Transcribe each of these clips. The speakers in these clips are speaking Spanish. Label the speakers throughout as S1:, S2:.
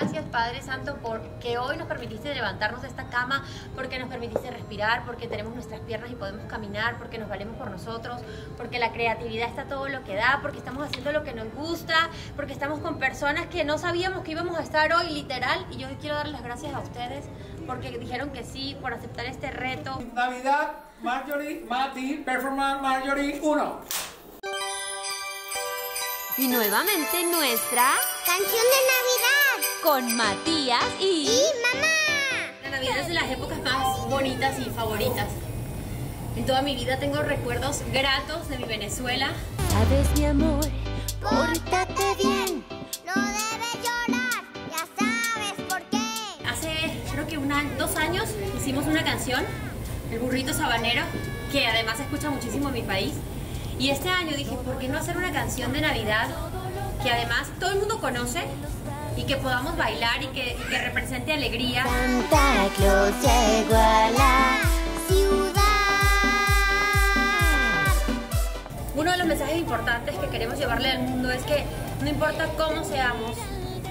S1: Gracias Padre Santo porque hoy nos permitiste levantarnos de esta cama, porque nos permitiste respirar, porque tenemos nuestras piernas y podemos caminar, porque nos valemos por nosotros, porque la creatividad está todo lo que da, porque estamos haciendo lo que nos gusta, porque estamos con personas que no sabíamos que íbamos a estar hoy literal y yo quiero darles las gracias a ustedes porque dijeron que sí por aceptar este reto.
S2: Navidad, Marjorie, Mati, Performance Marjorie 1.
S3: Y nuevamente nuestra
S4: canción de Navidad
S3: con Matías y...
S4: y mamá.
S1: La Navidad es de las épocas más bonitas y favoritas. En toda mi vida tengo recuerdos gratos de mi Venezuela.
S3: Sabes mi amor,
S4: pórtate bien, no debes llorar, ya sabes por qué.
S1: Hace creo que un año, dos años hicimos una canción, El burrito sabanero, que además se escucha muchísimo en mi país. Y este año dije, ¿por qué no hacer una canción de Navidad que además todo el mundo conoce y que podamos bailar y que, y que represente alegría?
S4: Santa Claus llegó a la ciudad.
S1: Uno de los mensajes importantes que queremos llevarle al mundo es que no importa cómo seamos,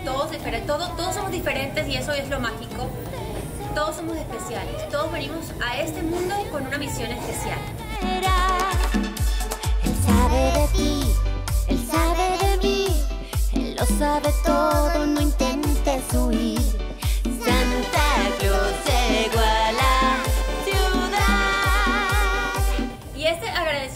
S1: todos, difere- todo- todos somos diferentes y eso es lo mágico. Todos somos especiales, todos venimos a este mundo con una misión especial.
S4: Él sabe de ti, él sabe de mí, él lo sabe todo,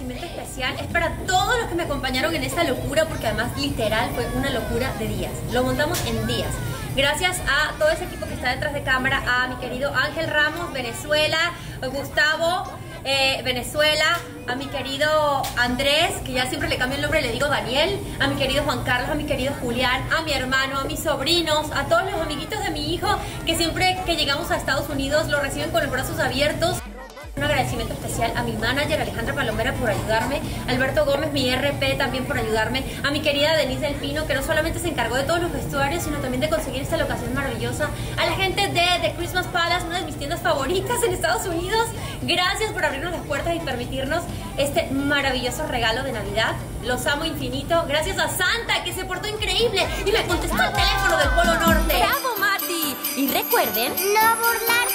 S1: especial es para todos los que me acompañaron en esta locura, porque además literal fue una locura de días. Lo montamos en días. Gracias a todo ese equipo que está detrás de cámara, a mi querido Ángel Ramos, Venezuela, Gustavo, eh, Venezuela, a mi querido Andrés, que ya siempre le cambio el nombre, le digo Daniel, a mi querido Juan Carlos, a mi querido Julián, a mi hermano, a mis sobrinos, a todos los amiguitos de mi hijo, que siempre que llegamos a Estados Unidos lo reciben con los brazos abiertos. Un agradecimiento especial a mi manager Alejandra Palomera por ayudarme, Alberto Gómez, mi RP también por ayudarme, a mi querida Denise Delfino que no solamente se encargó de todos los vestuarios, sino también de conseguir esta locación maravillosa, a la gente de The Christmas Palace, una de mis tiendas favoritas en Estados Unidos. Gracias por abrirnos las puertas y permitirnos este maravilloso regalo de Navidad. Los amo infinito. Gracias a Santa que se portó increíble y me contestó el teléfono del Polo Norte.
S3: ¡Bravo, Mati! Y recuerden...
S4: No burlarse